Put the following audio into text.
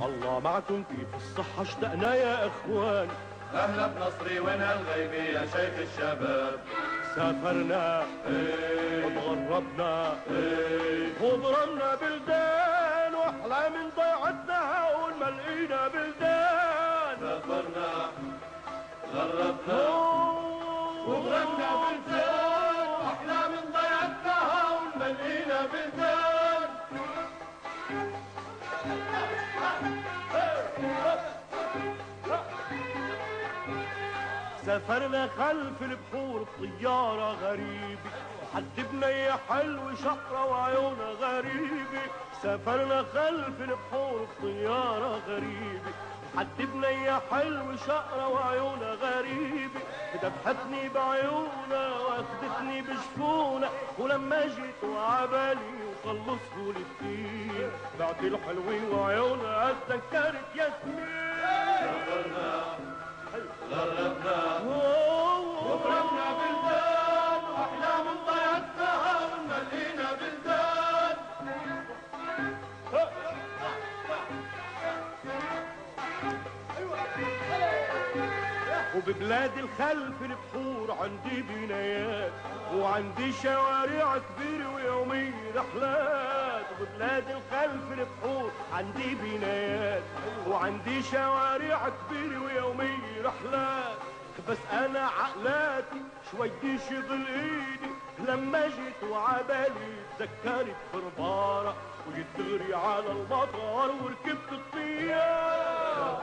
معكم كيف الصحة اشتقنا يا اخوان. أهلا بنصري وين الغيبي يا شيخ الشباب؟ سافرنا إيه. وتغربنا إيه. وضربنا بلدان واحلام ضيعتنا هون ما لقينا بلدان. سافرنا غربنا وضربنا بلدان. Thank you. سافرنا خلف البحور بطيارة غريبة. حد بنية حلو شقرة وعيونها غريبة. سافرنا خلف البحور بطيارة غريبة. حد بنية حلو شقرة وعيونها غريبة. دفحتني بعيونها واخدتني بجفونها ولما جيت وعبالي وخلص الدين. بعد الحلوين وعيونها اتذكرت ياسمين. وببلاد الخلف البحور عندي بنايات وعندي شوارع كبيرة ويومي رحلات وببلاد الخلف البحور عندي بنايات وعندي شوارع كبيرة ويومي رحلات بس أنا عقلاتي شوي شغل ايدي لما جيت وعبالي تذكرت فربارة وجيت دغري على المطار وركبت الطيارة.